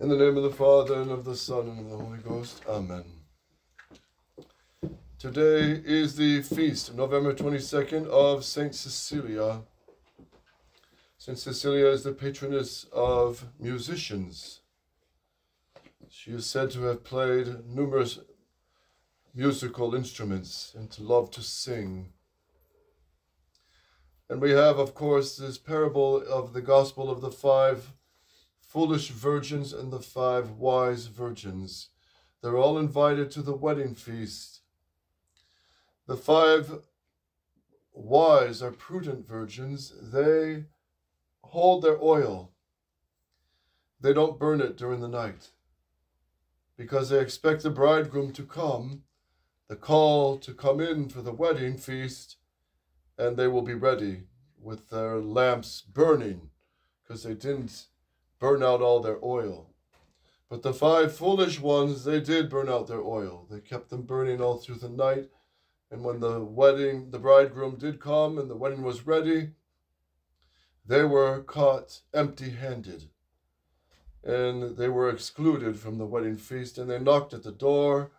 In the name of the Father, and of the Son, and of the Holy Ghost. Amen. Today is the feast, November 22nd, of Saint Cecilia. Saint Cecilia is the patroness of musicians. She is said to have played numerous musical instruments and to love to sing. And we have, of course, this parable of the Gospel of the five foolish virgins and the five wise virgins. They're all invited to the wedding feast. The five wise are prudent virgins, they hold their oil. They don't burn it during the night because they expect the bridegroom to come, the call to come in for the wedding feast, and they will be ready with their lamps burning because they didn't burn out all their oil. But the five foolish ones, they did burn out their oil. They kept them burning all through the night. And when the wedding, the bridegroom did come and the wedding was ready, they were caught empty handed. And they were excluded from the wedding feast. And they knocked at the door,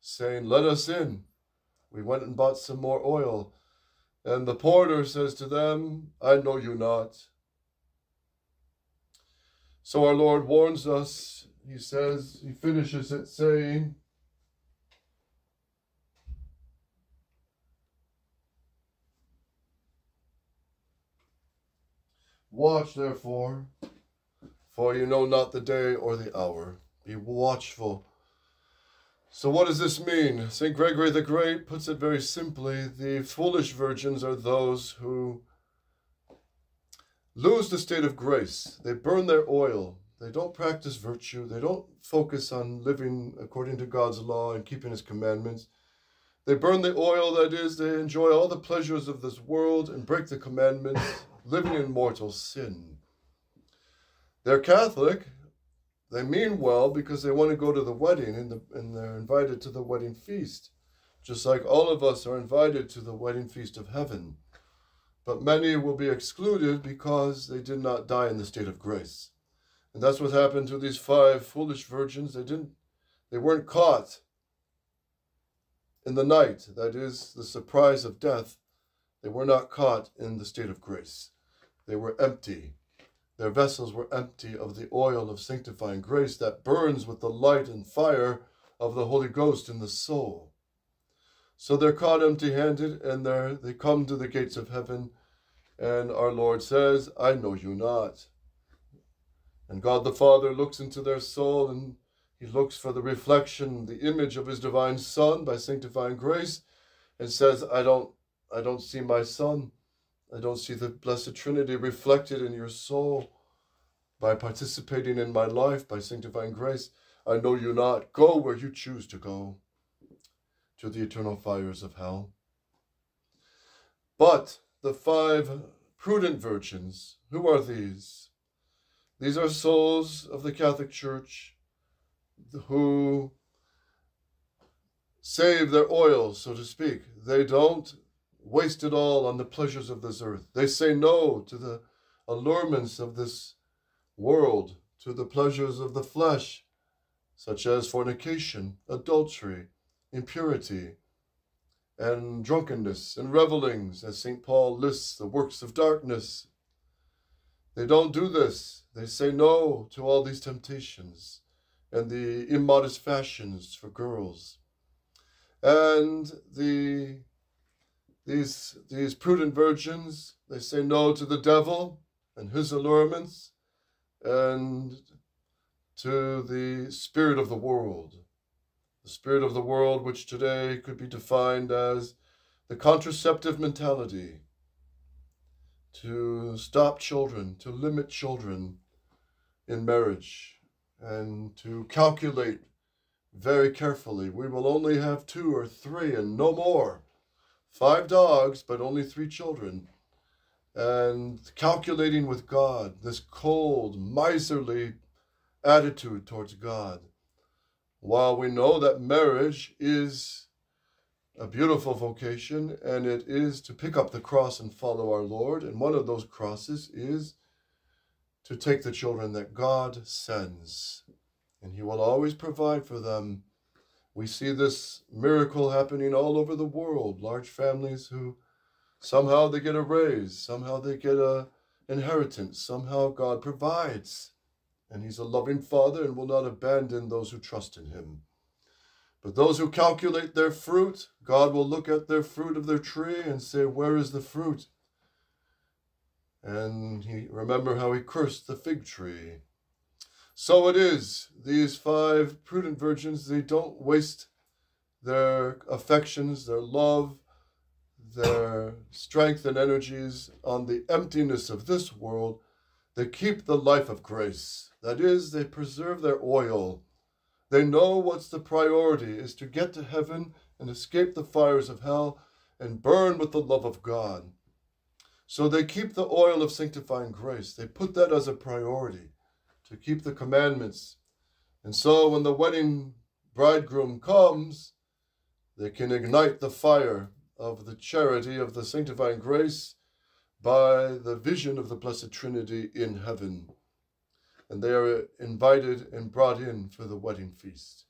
saying, Let us in. We went and bought some more oil. And the porter says to them, I know you not. So our Lord warns us. He says, He finishes it saying, Watch therefore, for you know not the day or the hour. Be watchful. So, what does this mean? St. Gregory the Great puts it very simply the foolish virgins are those who lose the state of grace. They burn their oil. They don't practice virtue. They don't focus on living according to God's law and keeping His commandments. They burn the oil, that is, they enjoy all the pleasures of this world and break the commandments, living in mortal sin. They're Catholic. They mean well because they want to go to the wedding and, the, and they're invited to the wedding feast, just like all of us are invited to the wedding feast of heaven but many will be excluded because they did not die in the state of grace. And that's what happened to these five foolish virgins. They didn't they weren't caught in the night, that is the surprise of death. They were not caught in the state of grace. They were empty. Their vessels were empty of the oil of sanctifying grace that burns with the light and fire of the Holy Ghost in the soul. So they're caught empty handed and they they come to the gates of heaven. And our Lord says, I know you not. And God the Father looks into their soul and he looks for the reflection, the image of his divine Son by sanctifying grace, and says, I don't I don't see my son. I don't see the Blessed Trinity reflected in your soul by participating in my life, by sanctifying grace. I know you not. Go where you choose to go to the eternal fires of hell. But the five prudent virgins, who are these? These are souls of the Catholic Church who save their oil, so to speak. They don't waste it all on the pleasures of this earth. They say no to the allurements of this world, to the pleasures of the flesh, such as fornication, adultery, impurity, and drunkenness and revelings, as St. Paul lists the works of darkness. They don't do this. They say no to all these temptations and the immodest fashions for girls. And the these these prudent virgins, they say no to the devil and his allurements and to the spirit of the world the spirit of the world, which today could be defined as the contraceptive mentality to stop children, to limit children in marriage, and to calculate very carefully. We will only have two or three and no more. Five dogs, but only three children. And calculating with God, this cold, miserly attitude towards God while we know that marriage is a beautiful vocation and it is to pick up the cross and follow our Lord, and one of those crosses is to take the children that God sends. and He will always provide for them. We see this miracle happening all over the world. Large families who somehow they get a raise, somehow they get a inheritance, somehow God provides. And He's a loving Father and will not abandon those who trust in Him. But those who calculate their fruit, God will look at their fruit of their tree and say, Where is the fruit? And he remember how he cursed the fig tree. So it is, these five prudent virgins, they don't waste their affections, their love, their strength and energies on the emptiness of this world. They keep the life of grace. That is, they preserve their oil they know what's the priority is to get to heaven and escape the fires of hell and burn with the love of God. So they keep the oil of sanctifying grace. They put that as a priority to keep the commandments. And so when the wedding bridegroom comes, they can ignite the fire of the charity of the sanctifying grace by the vision of the Blessed Trinity in heaven and they are invited and brought in for the wedding feast.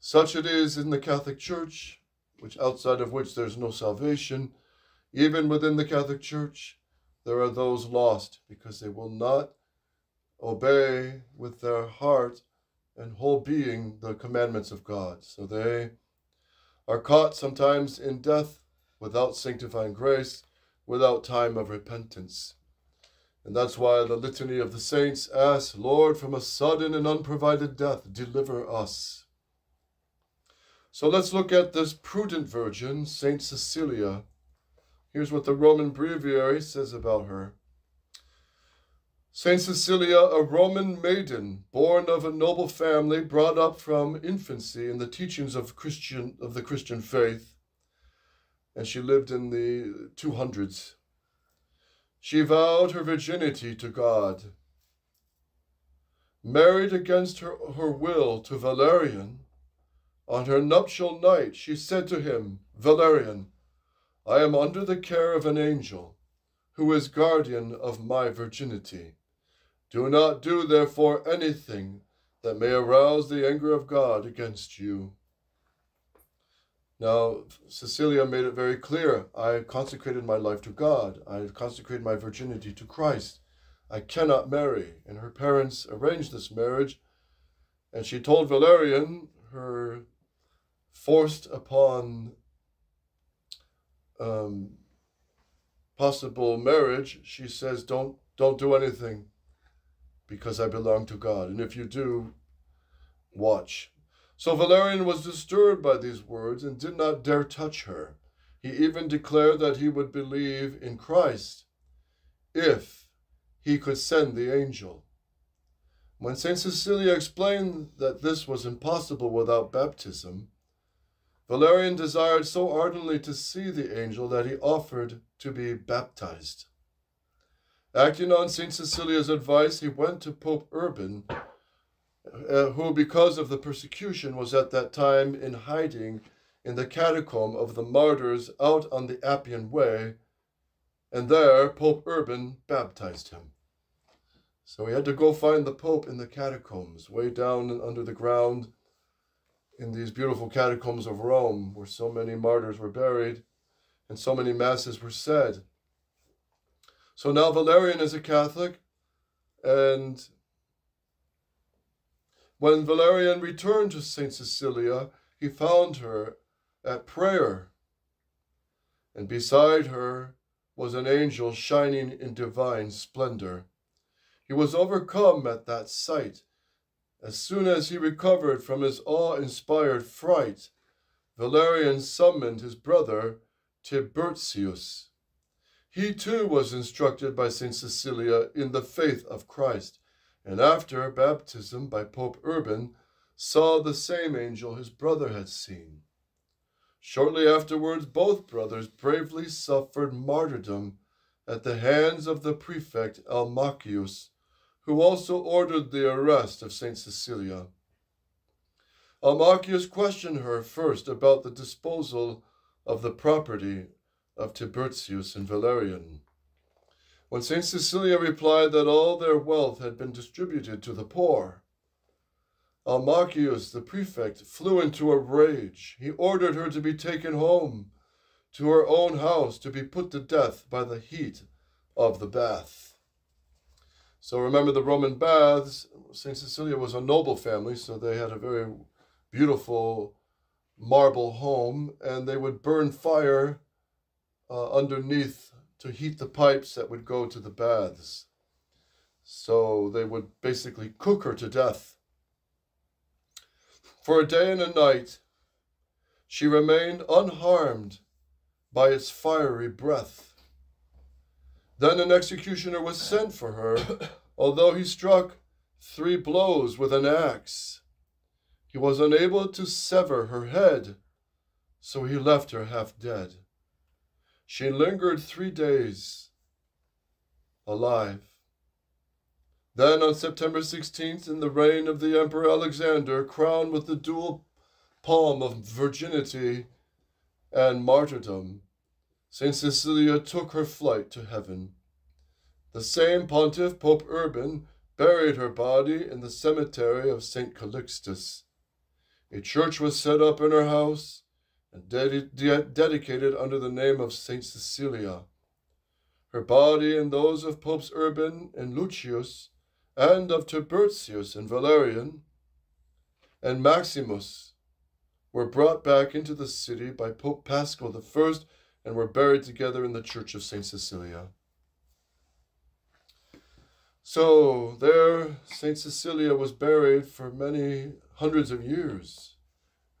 Such it is in the Catholic Church, which outside of which there's no salvation. Even within the Catholic Church, there are those lost because they will not obey with their heart and whole being the commandments of God. So they are caught sometimes in death without sanctifying grace, without time of repentance. And that's why the Litany of the Saints asks, Lord, from a sudden and unprovided death, deliver us. So let's look at this prudent virgin, Saint Cecilia. Here's what the Roman Breviary says about her. Saint Cecilia, a Roman maiden, born of a noble family, brought up from infancy in the teachings of Christian of the Christian faith, and she lived in the 200s. She vowed her virginity to God. Married against her, her will to Valerian, on her nuptial night she said to him, Valerian, I am under the care of an angel, who is guardian of my virginity. Do not do, therefore, anything that may arouse the anger of God against you. Now, Cecilia made it very clear I consecrated my life to God, I consecrated my virginity to Christ. I cannot marry. And her parents arranged this marriage, and she told Valerian, her forced upon um, possible marriage, she says, Don't don't do anything because I belong to God. And if you do, watch. So Valerian was disturbed by these words and did not dare touch her. He even declared that he would believe in Christ if he could send the angel. When St. Cecilia explained that this was impossible without baptism, Valerian desired so ardently to see the angel that he offered to be baptized. Acting on St. Cecilia's advice, he went to Pope Urban uh, who, because of the persecution, was at that time in hiding in the catacomb of the martyrs out on the Appian Way, and there Pope Urban baptized him. So he had to go find the Pope in the catacombs, way down and under the ground in these beautiful catacombs of Rome, where so many martyrs were buried and so many masses were said. So now Valerian is a Catholic, and when Valerian returned to St. Cecilia, he found her at prayer, and beside her was an angel shining in divine splendor. He was overcome at that sight. As soon as he recovered from his awe-inspired fright, Valerian summoned his brother Tiburtius. He too was instructed by St. Cecilia in the faith of Christ and after baptism by Pope Urban, saw the same angel his brother had seen. Shortly afterwards, both brothers bravely suffered martyrdom at the hands of the prefect Almachius, who also ordered the arrest of St. Cecilia. Almachius questioned her first about the disposal of the property of Tiburtius and Valerian. When St. Cecilia replied that all their wealth had been distributed to the poor, Almachius, the prefect, flew into a rage. He ordered her to be taken home to her own house to be put to death by the heat of the bath. So remember the Roman baths, St. Cecilia was a noble family, so they had a very beautiful marble home, and they would burn fire uh, underneath to heat the pipes that would go to the baths. So they would basically cook her to death. For a day and a night, she remained unharmed by its fiery breath. Then an executioner was sent for her, although he struck three blows with an axe. He was unable to sever her head, so he left her half dead. She lingered three days alive. Then on September 16th, in the reign of the Emperor Alexander, crowned with the dual palm of virginity and martyrdom, St. Cecilia took her flight to heaven. The same pontiff, Pope Urban, buried her body in the cemetery of St. Calixtus. A church was set up in her house and de dedicated under the name of Saint Cecilia. Her body and those of Popes Urban and Lucius, and of Tiburtius and Valerian, and Maximus, were brought back into the city by Pope Paschal I and were buried together in the Church of Saint Cecilia. So there, Saint Cecilia was buried for many hundreds of years.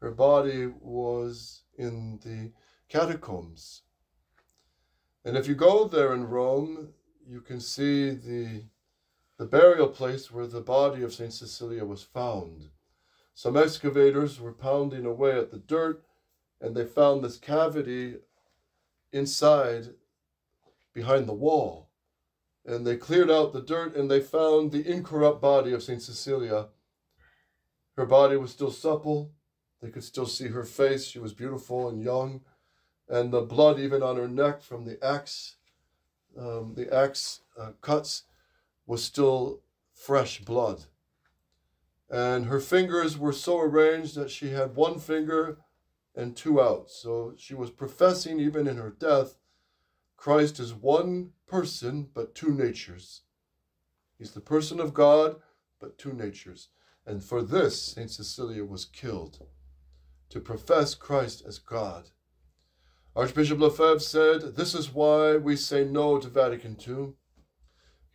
Her body was in the catacombs. And if you go there in Rome, you can see the, the burial place where the body of St. Cecilia was found. Some excavators were pounding away at the dirt, and they found this cavity inside behind the wall. And they cleared out the dirt and they found the incorrupt body of St. Cecilia her body was still supple. They could still see her face. She was beautiful and young. And the blood, even on her neck from the axe, um, the axe uh, cuts, was still fresh blood. And her fingers were so arranged that she had one finger and two out. So she was professing, even in her death, Christ is one person, but two natures. He's the person of God, but two natures. And for this, St. Cecilia was killed, to profess Christ as God. Archbishop Lefebvre said, This is why we say no to Vatican II.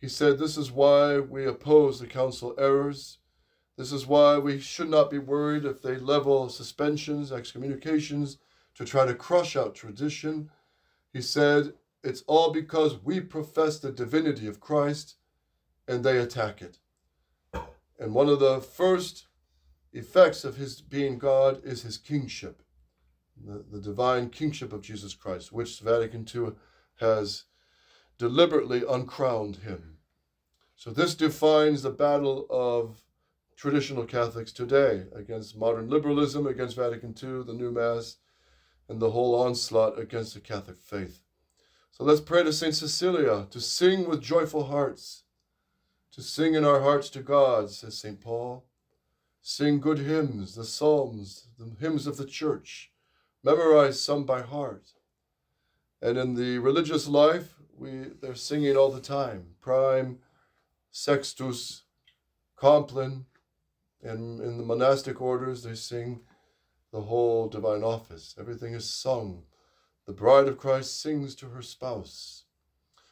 He said, This is why we oppose the Council errors. This is why we should not be worried if they level suspensions, excommunications, to try to crush out tradition. He said, It's all because we profess the divinity of Christ and they attack it. And one of the first effects of his being God is his kingship, the, the divine kingship of Jesus Christ, which Vatican II has deliberately uncrowned him. So this defines the battle of traditional Catholics today against modern liberalism, against Vatican II, the new Mass, and the whole onslaught against the Catholic faith. So let's pray to St. Cecilia to sing with joyful hearts to sing in our hearts to God, says St. Paul. Sing good hymns, the psalms, the hymns of the church. Memorize some by heart. And in the religious life, we they're singing all the time. Prime, Sextus, Compline, and in the monastic orders, they sing the whole divine office. Everything is sung. The bride of Christ sings to her spouse.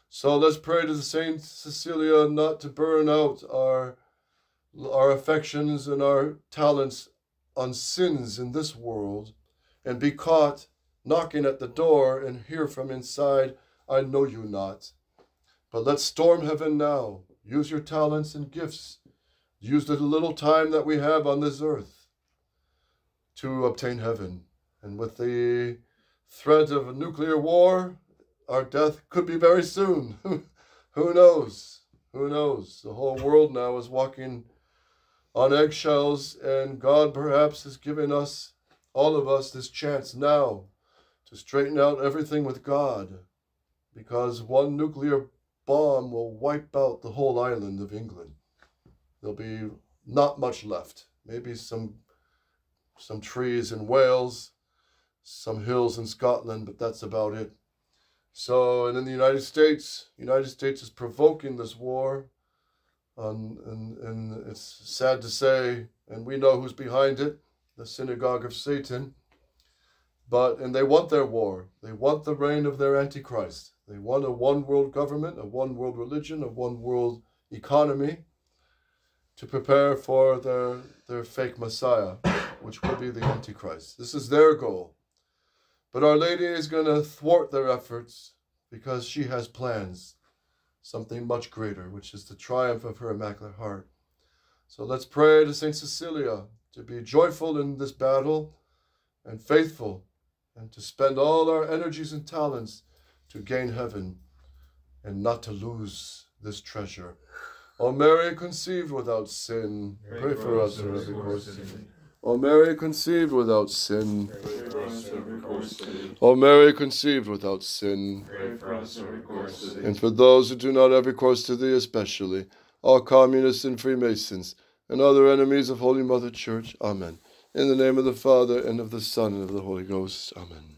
So let's pray to the Saint Cecilia not to burn out our, our affections and our talents on sins in this world and be caught knocking at the door and hear from inside, I know you not. But let's storm heaven now. Use your talents and gifts. Use the little time that we have on this earth to obtain heaven. And with the threat of a nuclear war, our death could be very soon. Who knows? Who knows? The whole world now is walking on eggshells, and God perhaps has given us, all of us, this chance now to straighten out everything with God, because one nuclear bomb will wipe out the whole island of England. There'll be not much left. maybe some some trees in Wales, some hills in Scotland, but that's about it. So, and in the United States, United States is provoking this war, um, and, and it's sad to say, and we know who's behind it, the synagogue of Satan. But and they want their war. They want the reign of their antichrist. They want a one world government, a one world religion, a one world economy to prepare for their their fake messiah, which will be the antichrist. This is their goal. But Our Lady is going to thwart their efforts because she has plans, something much greater, which is the triumph of her Immaculate Heart. So let's pray to St. Cecilia to be joyful in this battle and faithful and to spend all our energies and talents to gain heaven and not to lose this treasure. O Mary conceived without sin, pray, pray for us in every course O Mary conceived without sin, pray for us every course O Mary conceived without sin, for us every course And for those who do not have recourse to thee especially, all communists and Freemasons, and other enemies of Holy Mother Church. Amen. In the name of the Father, and of the Son, and of the Holy Ghost. Amen.